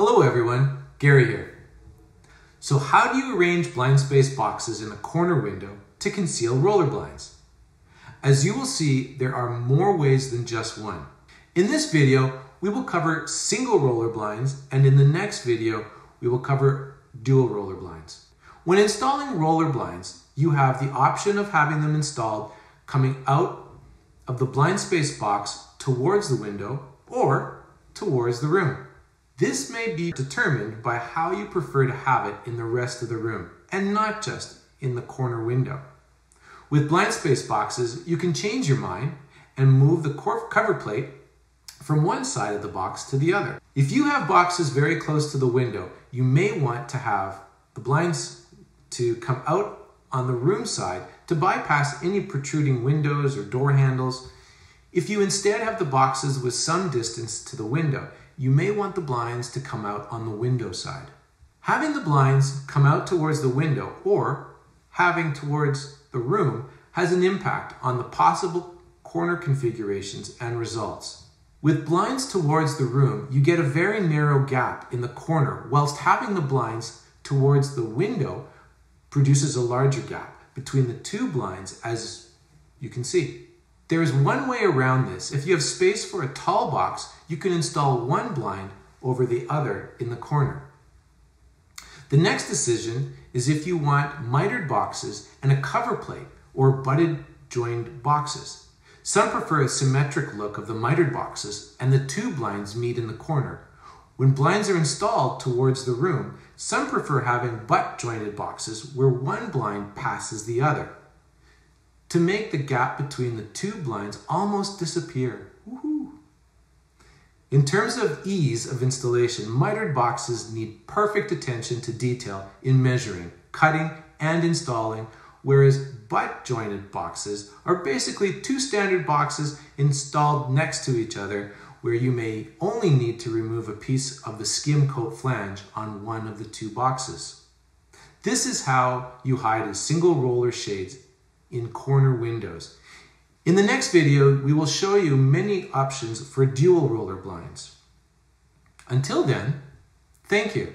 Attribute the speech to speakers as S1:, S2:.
S1: Hello everyone, Gary here. So how do you arrange Blindspace boxes in a corner window to conceal roller blinds? As you will see, there are more ways than just one. In this video, we will cover single roller blinds and in the next video, we will cover dual roller blinds. When installing roller blinds, you have the option of having them installed coming out of the Blindspace box towards the window or towards the room. This may be determined by how you prefer to have it in the rest of the room and not just in the corner window. With Blindspace boxes, you can change your mind and move the cover plate from one side of the box to the other. If you have boxes very close to the window, you may want to have the blinds to come out on the room side to bypass any protruding windows or door handles. If you instead have the boxes with some distance to the window, you may want the blinds to come out on the window side. Having the blinds come out towards the window or having towards the room has an impact on the possible corner configurations and results. With blinds towards the room, you get a very narrow gap in the corner, whilst having the blinds towards the window produces a larger gap between the two blinds as you can see. There is one way around this. If you have space for a tall box, you can install one blind over the other in the corner. The next decision is if you want mitered boxes and a cover plate or butt jointed boxes. Some prefer a symmetric look of the mitered boxes and the two blinds meet in the corner. When blinds are installed towards the room, some prefer having butt jointed boxes where one blind passes the other to make the gap between the two blinds almost disappear. In terms of ease of installation, mitered boxes need perfect attention to detail in measuring, cutting, and installing, whereas butt jointed boxes are basically two standard boxes installed next to each other where you may only need to remove a piece of the skim coat flange on one of the two boxes. This is how you hide a single roller shades in corner windows. In the next video, we will show you many options for dual roller blinds. Until then, thank you.